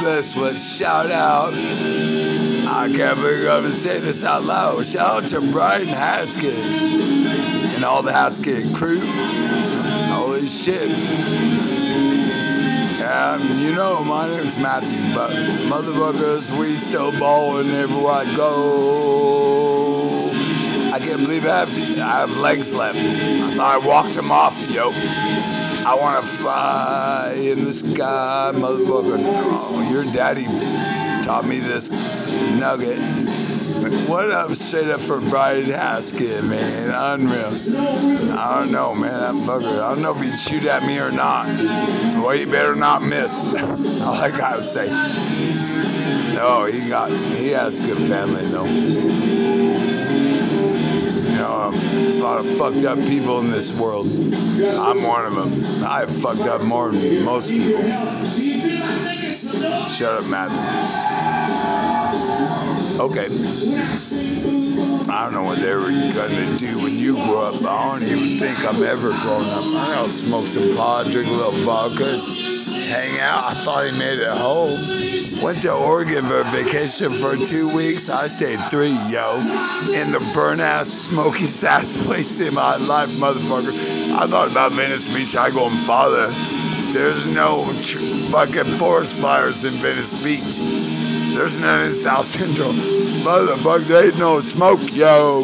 this one. Shout out. I can't believe I'm gonna say this out loud. Shout out to Brian Haskett and all the Haskett crew. Holy shit. Um, you know, my name's Matthew, but motherfuckers, we still ballin' everywhere I go. I can't believe I have, I have legs left. I thought I walked them off, yo. I want to fly in the sky, motherfucker. Oh, your daddy taught me this nugget. What up, straight up for Brian Haskett, man? Unreal. I don't know, man. That fucker. I don't know if he'd shoot at me or not. Well, he better not miss. All I gotta say. No, he got. He has good family though. Lot of fucked up people in this world. I'm one of them. I've fucked up more than most people. Shut up, Matthew. Okay. I don't know what they were gonna do when you grow up. I don't even think I'm ever growing up. Gonna smoke some pot, drink a little vodka, hang out. I thought he made it home. Went to Oregon for vacation for two weeks. I stayed three, yo. In the burn ass, smoky ass place in my life, motherfucker. I thought about Venice Beach. I go and father. There's no fucking forest fires in Venice Beach. There's none in South Central. Motherfucker, there ain't no smoke, yo.